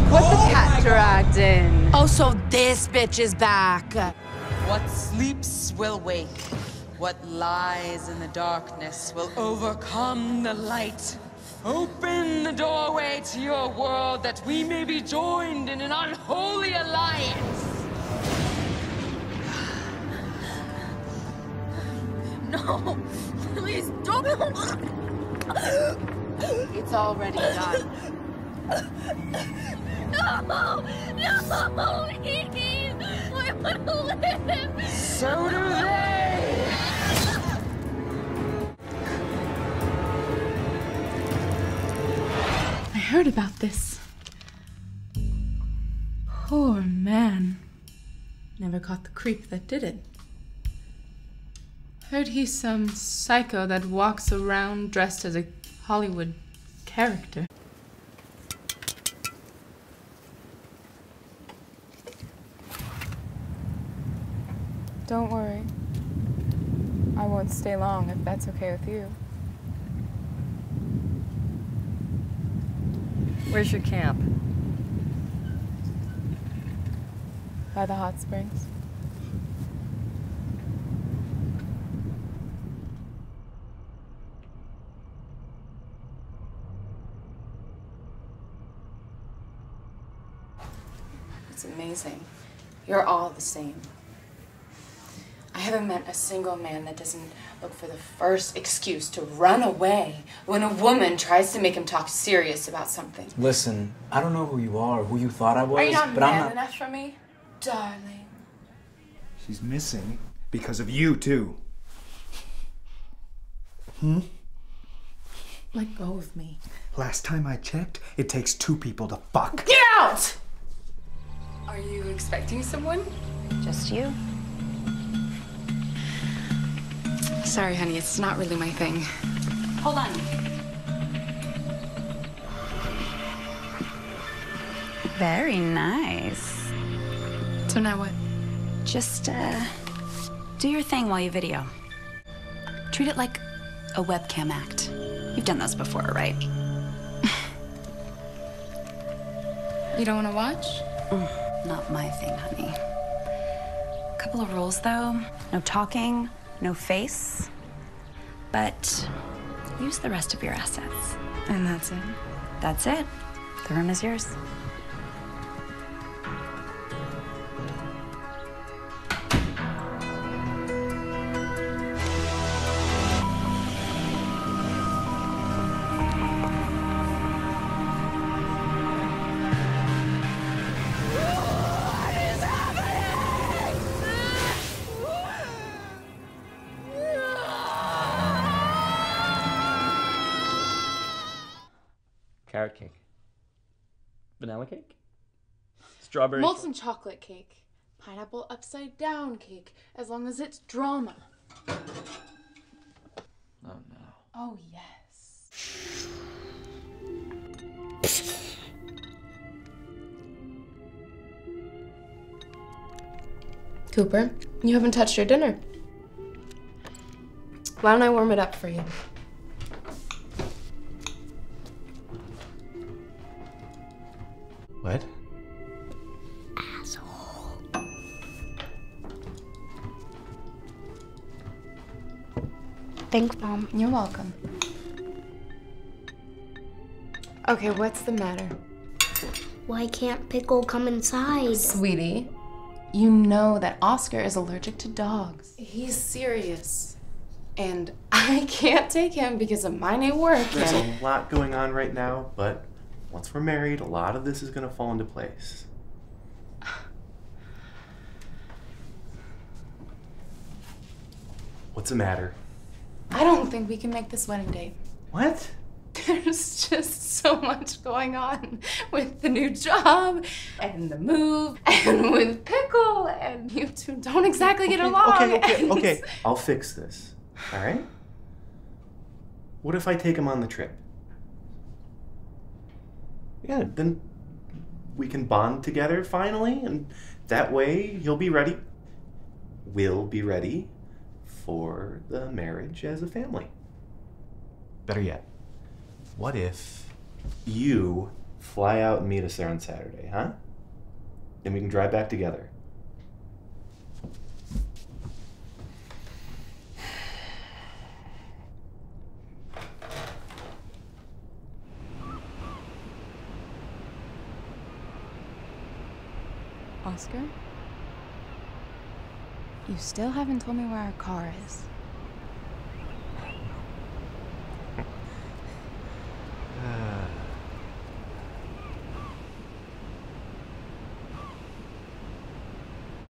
Look what the cat dragged in. Oh, so this bitch is back. What sleeps will wake. What lies in the darkness will overcome the light. Open the doorway to your world that we may be joined in an unholy alliance. No, please don't. It's already done. No, no, please. I want to live. So do they! I heard about this. Poor man. Never caught the creep that did it. Heard he's some psycho that walks around dressed as a Hollywood character. Don't worry. I won't stay long if that's okay with you. Where's your camp? By the hot springs. It's amazing. You're all the same. I haven't met a single man that doesn't look for the first excuse to run away when a woman tries to make him talk serious about something. Listen, I don't know who you are or who you thought I was, Are you not but man I'm not. enough for me? Darling. She's missing because of you, too. Hmm? Let go of me. Last time I checked, it takes two people to fuck. Get out! Are you expecting someone? Just you? Sorry, honey, it's not really my thing. Hold on. Very nice. So now what? Just, uh, do your thing while you video. Treat it like a webcam act. You've done those before, right? You don't want to watch? Mm, not my thing, honey. A Couple of rules, though. No talking, no face. But use the rest of your assets. And that's it? That's it. The room is yours. Carrot cake. Vanilla cake? Strawberry. Molten chocolate cake. Pineapple upside down cake. As long as it's drama. Oh no. Oh, yes. Cooper, you haven't touched your dinner. Why don't I warm it up for you? What? Asshole. Thanks, Mom. You're welcome. Okay, what's the matter? Why can't Pickle come inside? Sweetie, you know that Oscar is allergic to dogs. He's serious. And I can't take him because of my new work. There's and- a lot going on right now, but once we're married, a lot of this is going to fall into place. What's the matter? I don't think we can make this wedding date. What? There's just so much going on with the new job and the move and with Pickle and you two don't exactly get along. Okay, okay, okay. I'll fix this. All right? What if I take him on the trip? Yeah, then we can bond together finally, and that way he'll be ready. We'll be ready for the marriage as a family. Better yet, what if You fly out and meet us there on Saturday, huh? Then we can drive back together. Oscar? You still haven't told me where our car is.